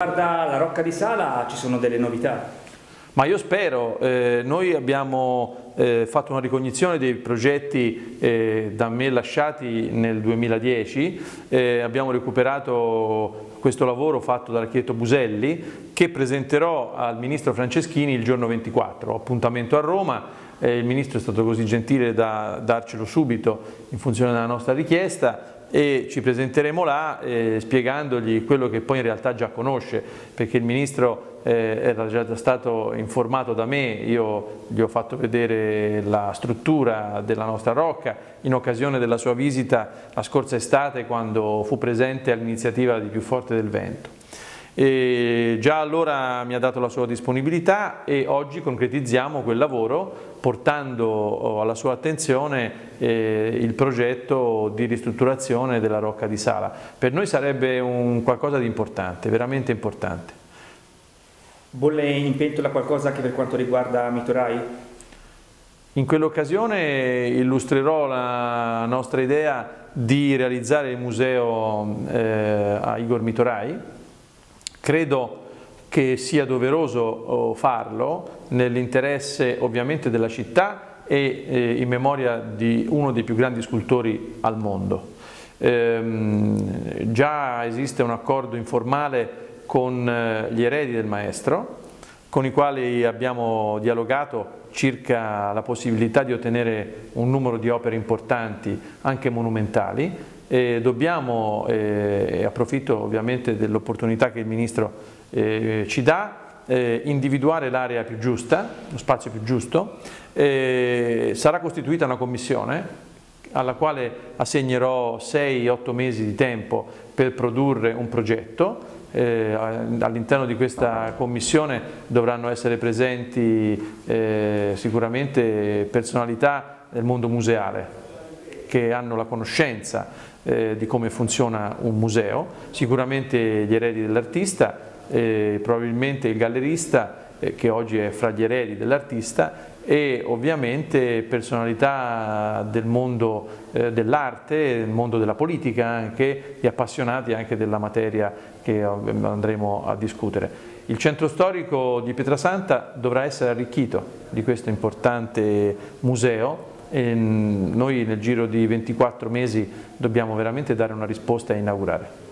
Guarda la Rocca di Sala ci sono delle novità. Ma io spero, eh, noi abbiamo eh, fatto una ricognizione dei progetti eh, da me lasciati nel 2010, eh, abbiamo recuperato questo lavoro fatto dall'architetto Buselli che presenterò al Ministro Franceschini il giorno 24, appuntamento a Roma, eh, il Ministro è stato così gentile da darcelo subito in funzione della nostra richiesta e ci presenteremo là eh, spiegandogli quello che poi in realtà già conosce, perché il Ministro eh, era già stato informato da me, io gli ho fatto vedere la struttura della nostra rocca in occasione della sua visita la scorsa estate quando fu presente all'iniziativa di Più Forte del Vento. E già allora mi ha dato la sua disponibilità e oggi concretizziamo quel lavoro portando oh, alla sua attenzione eh, il progetto di ristrutturazione della Rocca di Sala. Per noi sarebbe un qualcosa di importante, veramente importante. Bolle in pentola qualcosa anche per quanto riguarda Mitorai? In quell'occasione illustrerò la nostra idea di realizzare il museo eh, a Igor Mitorai, Credo che sia doveroso oh, farlo nell'interesse ovviamente della città e eh, in memoria di uno dei più grandi scultori al mondo. Ehm, già esiste un accordo informale con eh, gli eredi del maestro, con i quali abbiamo dialogato circa la possibilità di ottenere un numero di opere importanti, anche monumentali, e dobbiamo, eh, approfitto ovviamente dell'opportunità che il Ministro eh, ci dà, eh, individuare l'area più giusta, lo spazio più giusto, sarà costituita una commissione alla quale assegnerò 6-8 mesi di tempo per produrre un progetto, eh, all'interno di questa commissione dovranno essere presenti eh, sicuramente personalità del mondo museale che hanno la conoscenza eh, di come funziona un museo, sicuramente gli eredi dell'artista, eh, probabilmente il gallerista eh, che oggi è fra gli eredi dell'artista e ovviamente personalità del mondo eh, dell'arte, del mondo della politica anche e appassionati anche della materia che andremo a discutere. Il centro storico di Pietrasanta dovrà essere arricchito di questo importante museo e noi nel giro di 24 mesi dobbiamo veramente dare una risposta e inaugurare.